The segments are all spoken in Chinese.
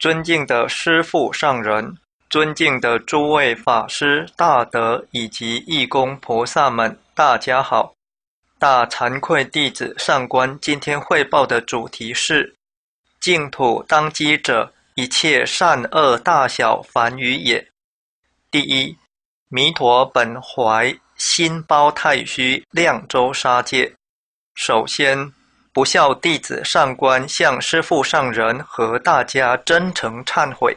尊敬的师父上人，尊敬的诸位法师大德以及义工菩萨们，大家好！大惭愧弟子上官今天汇报的主题是：净土当机者，一切善恶大小凡愚也。第一，弥陀本怀心包太虚，量周杀戒。首先。不孝弟子上官向师父上人和大家真诚忏悔。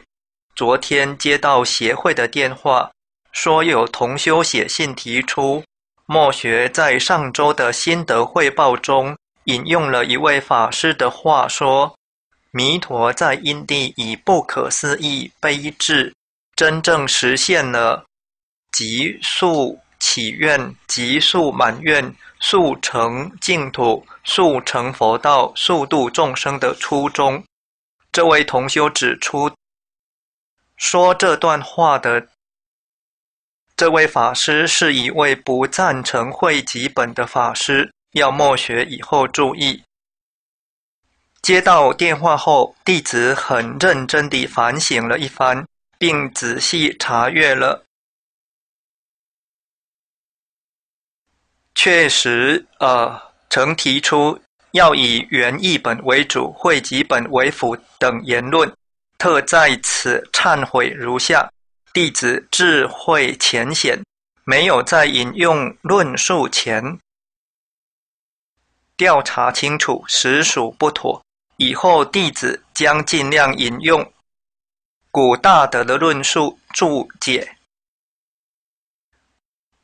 昨天接到协会的电话，说有同修写信提出，莫学在上周的心得汇报中引用了一位法师的话，说弥陀在因地以不可思议悲智，真正实现了极速祈愿、极速满愿、速成净土。速成佛道、速度众生的初衷。这位同修指出，说这段话的这位法师是一位不赞成汇集本的法师，要默学以后注意。接到电话后，弟子很认真地反省了一番，并仔细查阅了，确实，呃。曾提出要以原译本为主，汇集本为辅等言论，特在此忏悔如下：弟子智慧浅显，没有在引用论述前调查清楚，实属不妥。以后弟子将尽量引用古大德的论述注解，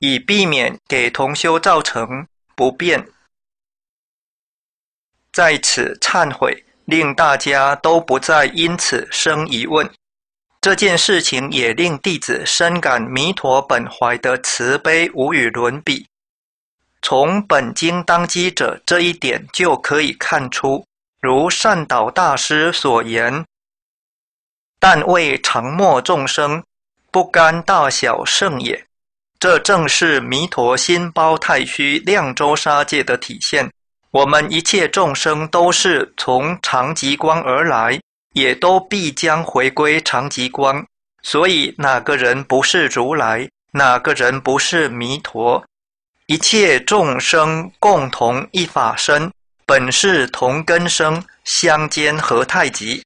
以避免给同修造成不便。在此忏悔，令大家都不再因此生疑问。这件事情也令弟子深感弥陀本怀的慈悲无与伦比。从本经当机者这一点就可以看出，如善导大师所言：“但为常默众生，不干大小圣也。”这正是弥陀心包太虚、量周沙界的体现。我们一切众生都是从长极光而来，也都必将回归长极光。所以哪个人不是如来？哪个人不是弥陀？一切众生共同一法身，本是同根生，相煎何太急？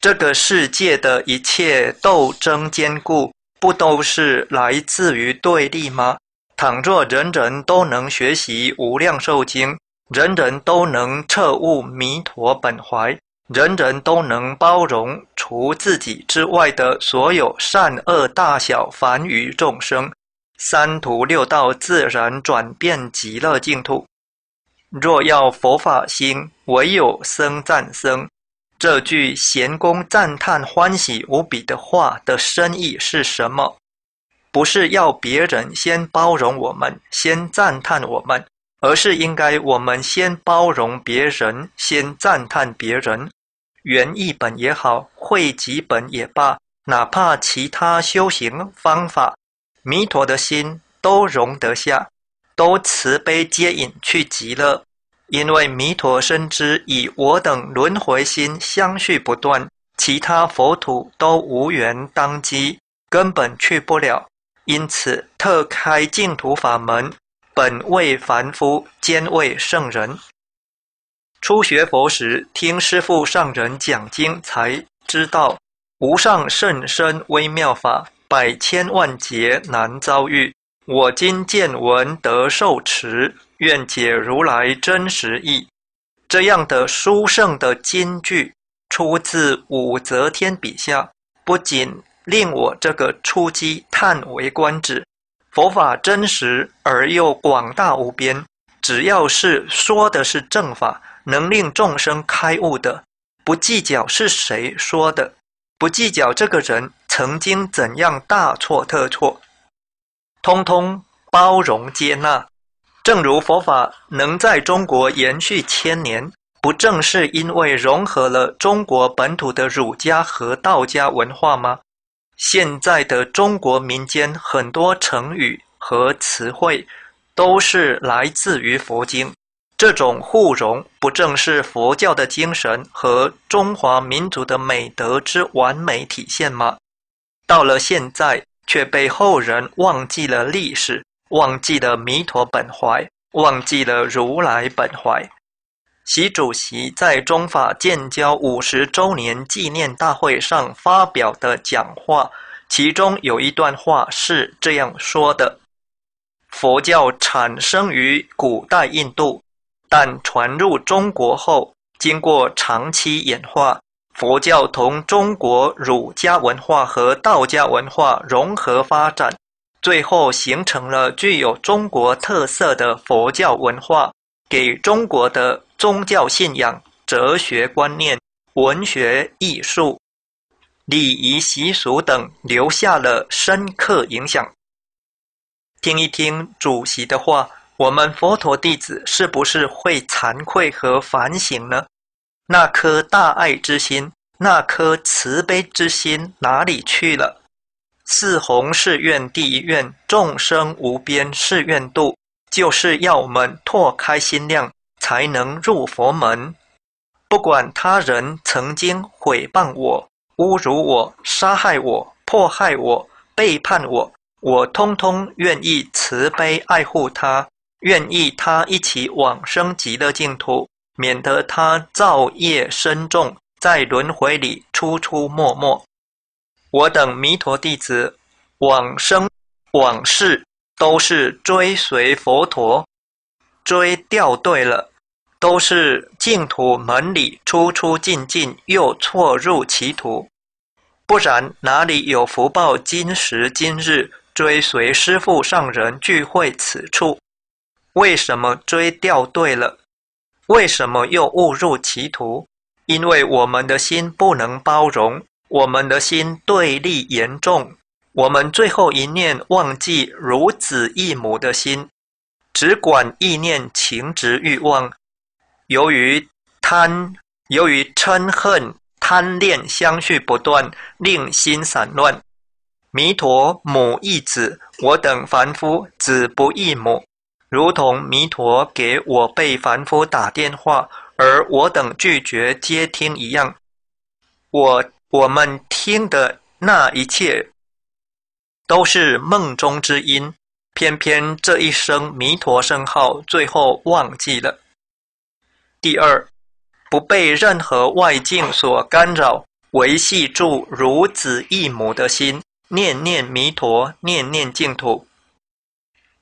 这个世界的一切斗争坚固，不都是来自于对立吗？倘若人人都能学习《无量寿经》。人人都能彻悟弥陀本怀，人人都能包容除自己之外的所有善恶大小凡愚众生，三途六道自然转变极乐净土。若要佛法兴，唯有僧赞僧。这句贤公赞叹欢喜无比的话的深意是什么？不是要别人先包容我们，先赞叹我们。而是应该我们先包容别人，先赞叹别人。原译本也好，汇集本也罢，哪怕其他修行方法，弥陀的心都容得下，都慈悲接引去极乐。因为弥陀深知以我等轮回心相续不断，其他佛土都无缘当机，根本去不了，因此特开净土法门。本为凡夫，兼为圣人。初学佛时，听师父上人讲经，才知道无上甚深微妙法，百千万劫难遭遇。我今见闻得受持，愿解如来真实意。这样的殊胜的金句，出自武则天笔下，不仅令我这个初机叹为观止。佛法真实而又广大无边，只要是说的是正法，能令众生开悟的，不计较是谁说的，不计较这个人曾经怎样大错特错，通通包容接纳。正如佛法能在中国延续千年，不正是因为融合了中国本土的儒家和道家文化吗？现在的中国民间很多成语和词汇，都是来自于佛经。这种互融，不正是佛教的精神和中华民族的美德之完美体现吗？到了现在，却被后人忘记了历史，忘记了弥陀本怀，忘记了如来本怀。习主席在中法建交五十周年纪念大会上发表的讲话，其中有一段话是这样说的：“佛教产生于古代印度。”但传入中国后，经过长期演化，佛教同中国儒家文化和道家文化融合发展，最后形成了具有中国特色的佛教文化，给中国的宗教信仰、哲学观念、文学艺术、礼仪习俗等留下了深刻影响。听一听主席的话。我们佛陀弟子是不是会惭愧和反省呢？那颗大爱之心，那颗慈悲之心哪里去了？四弘誓愿第一愿，众生无边誓愿度，就是要我们拓开心量，才能入佛门。不管他人曾经毁谤我、侮辱我、杀害我、迫害我、背叛我，我通通愿意慈悲爱护他。愿意他一起往生极乐净土，免得他造业深重，在轮回里出出没没。我等弥陀弟子往生往事，都是追随佛陀，追掉队了，都是净土门里出出进进，又错入歧途。不然哪里有福报？今时今日追随师父上人聚会此处。为什么追掉队了？为什么又误入歧途？因为我们的心不能包容，我们的心对立严重，我们最后一念忘记如子异母的心，只管意念情执欲望。由于贪，由于嗔恨、贪恋相续不断，令心散乱。弥陀母一子，我等凡夫子不异母。如同弥陀给我辈凡夫打电话，而我等拒绝接听一样。我我们听的那一切，都是梦中之音。偏偏这一声弥陀声号，最后忘记了。第二，不被任何外境所干扰，维系住如子一母的心，念念弥陀，念念净土。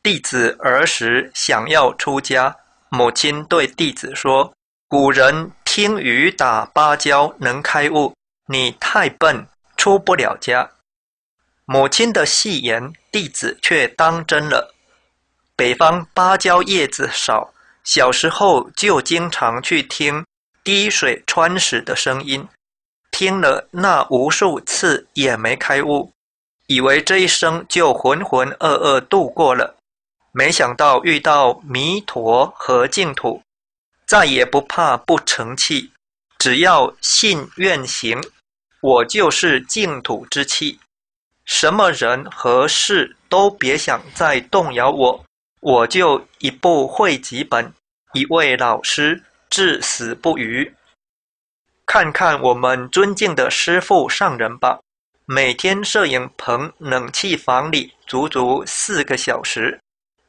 弟子儿时想要出家，母亲对弟子说：“古人听雨打芭蕉能开悟，你太笨，出不了家。”母亲的戏言，弟子却当真了。北方芭蕉叶子少，小时候就经常去听滴水穿石的声音，听了那无数次也没开悟，以为这一生就浑浑噩噩度过了。没想到遇到弥陀和净土，再也不怕不成器。只要信愿行，我就是净土之器。什么人和事都别想再动摇我，我就一部汇集本，一位老师，至死不渝。看看我们尊敬的师父上人吧，每天摄影棚冷气房里足足四个小时。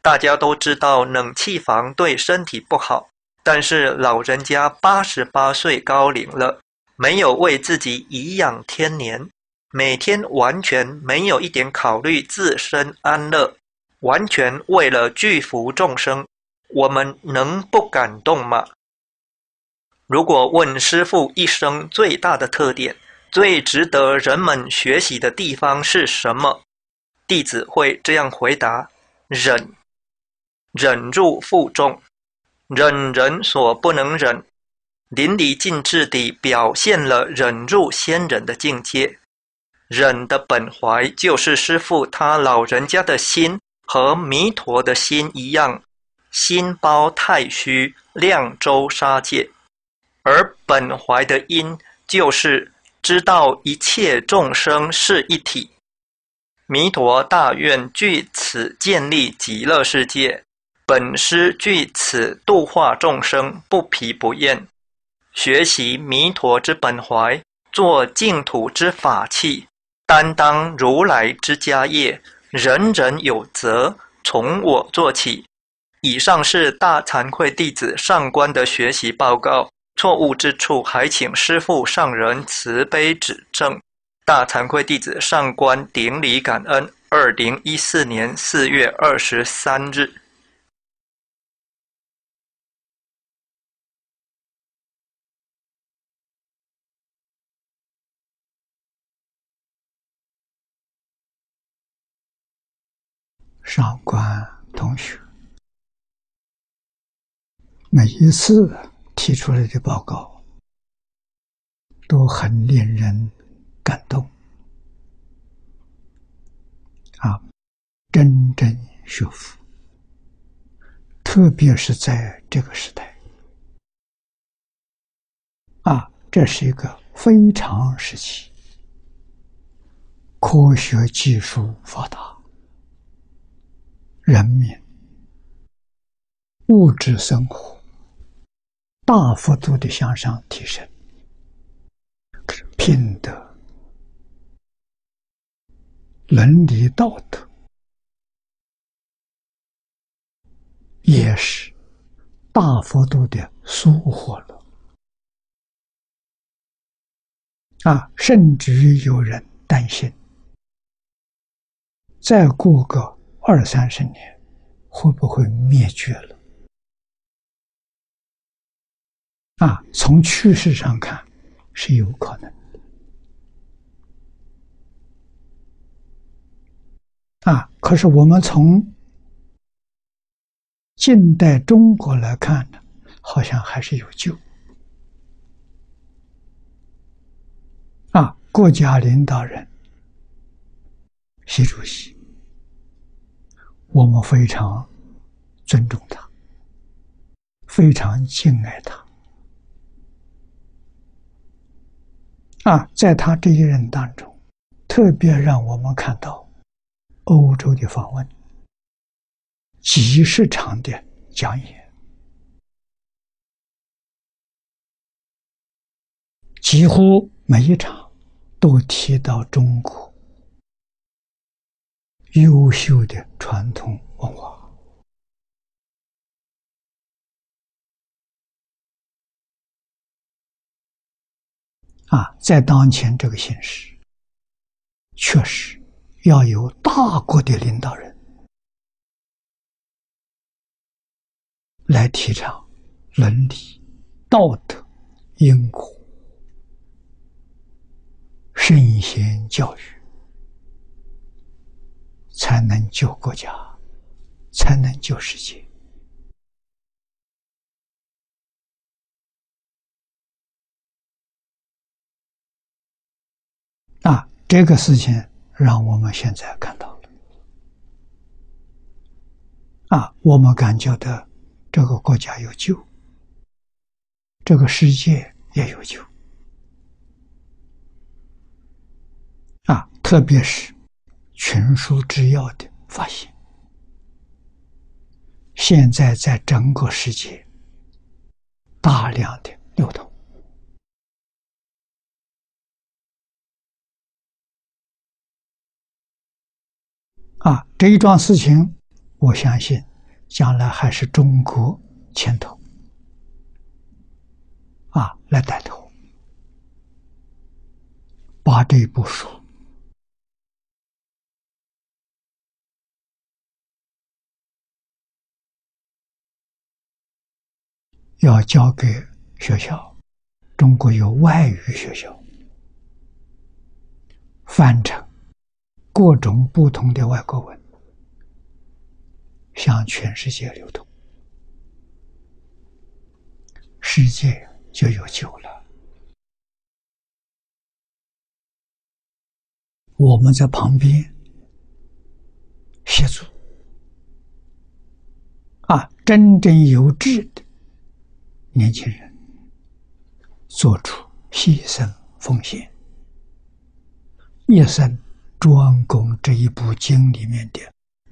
大家都知道冷气房对身体不好，但是老人家八十八岁高龄了，没有为自己颐养天年，每天完全没有一点考虑自身安乐，完全为了具福众生，我们能不感动吗？如果问师父一生最大的特点，最值得人们学习的地方是什么？弟子会这样回答：忍。忍辱负重，忍人所不能忍，淋漓尽致地表现了忍辱仙人的境界。忍的本怀就是师父他老人家的心和弥陀的心一样，心包太虚，量周杀戒；而本怀的因就是知道一切众生是一体，弥陀大愿据此建立极乐世界。本师据此度化众生，不疲不厌，学习弥陀之本怀，做净土之法器，担当如来之家业，人人有责，从我做起。以上是大惭愧弟子上官的学习报告，错误之处还请师父上人慈悲指正。大惭愧弟子上官顶礼感恩。二零一四年四月二十三日，上官同学。每一次提出来的报告都很令人感动啊！真正学佛，特别是在这个时代啊，这是一个非常时期，科学技术发达，人民。物质生活。大幅度的向上提升，可是品德、伦理、道德。也是大幅度的疏忽了。啊！甚至于有人担心，再过个二三十年，会不会灭绝了？啊，从趋势上看是有可能。啊，可是我们从近代中国来看呢，好像还是有救。啊，国家领导人习主席，我们非常尊重他，非常敬爱他。啊，在他这一任当中，特别让我们看到欧洲的访问，几十场的讲演，几乎每一场都提到中国优秀的传统文化。啊，在当前这个形势，确实要有大国的领导人来提倡伦理、道德、因果、圣贤教育，才能救国家，才能救世界。啊，这个事情让我们现在看到了。啊，我们感觉到这个国家有救，这个世界也有救。啊，特别是群书之要的发现，现在在整个世界大量的流通。啊，这一桩事情，我相信将来还是中国牵头，啊，来带头，把这部书要交给学校，中国有外语学校，翻成。各种不同的外国文向全世界流通，世界就有救了。我们在旁边协助，啊，真正有志的年轻人做出牺牲奉献，一生。专攻这一部经里面的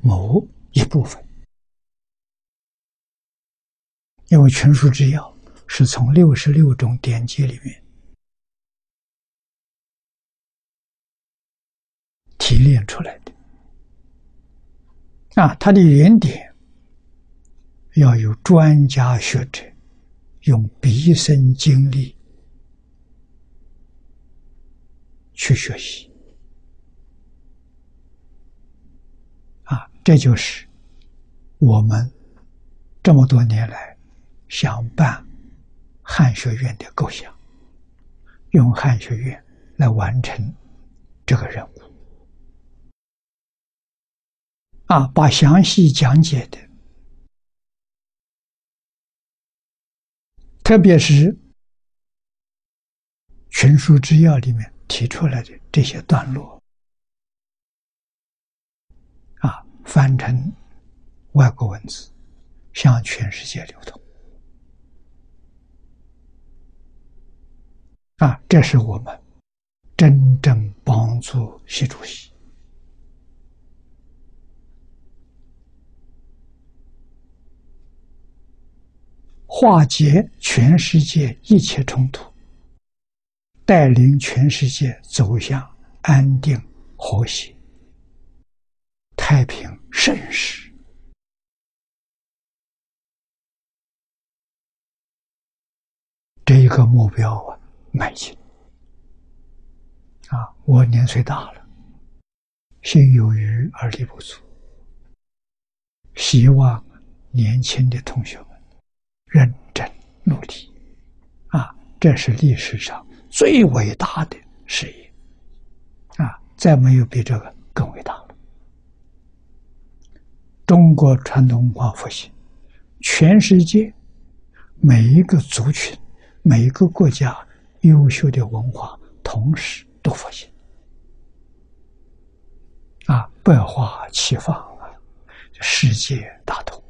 某一部分。因为全书之要是从六十六种典籍里面提炼出来的。啊，它的原点要有专家学者用毕生精力去学习。啊，这就是我们这么多年来想办汉学院的构想，用汉学院来完成这个任务。啊，把详细讲解的，特别是群书之要里面提出来的这些段落，啊，翻成外国文字，向全世界流通。啊，这是我们真正帮助习主席。化解全世界一切冲突，带领全世界走向安定、和谐、太平盛世，这一个目标啊，迈进。啊，我年岁大了，心有余而力不足，希望年轻的同学们。认真努力，啊，这是历史上最伟大的事业，啊，再没有比这个更伟大了。中国传统文化复兴，全世界每一个族群、每一个国家优秀的文化同时都复兴，啊，百花齐放啊，世界大同。